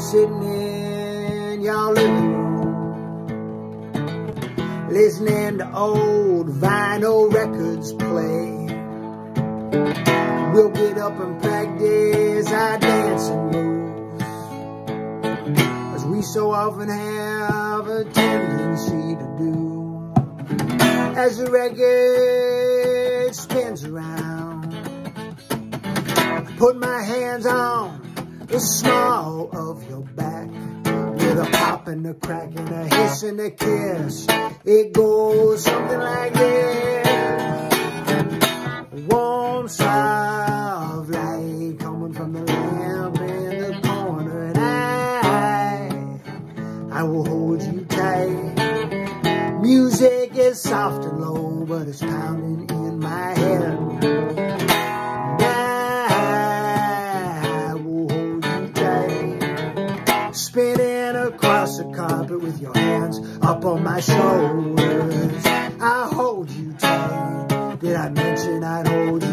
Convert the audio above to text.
sitting in your living room, listening to old vinyl records play. We'll get up and practice our dancing moves, as we so often have a tendency to do. As the record spins around, I put my hands on the small of your back with a pop and a crack and a hiss and a kiss. It goes something like this. Warm soft light coming from the lamp in the corner and I, I will hold you tight. Music is soft and low, but it's pounding in my head. Across the carpet with your hands up on my shoulders. I hold you tight. Did I mention I'd hold you?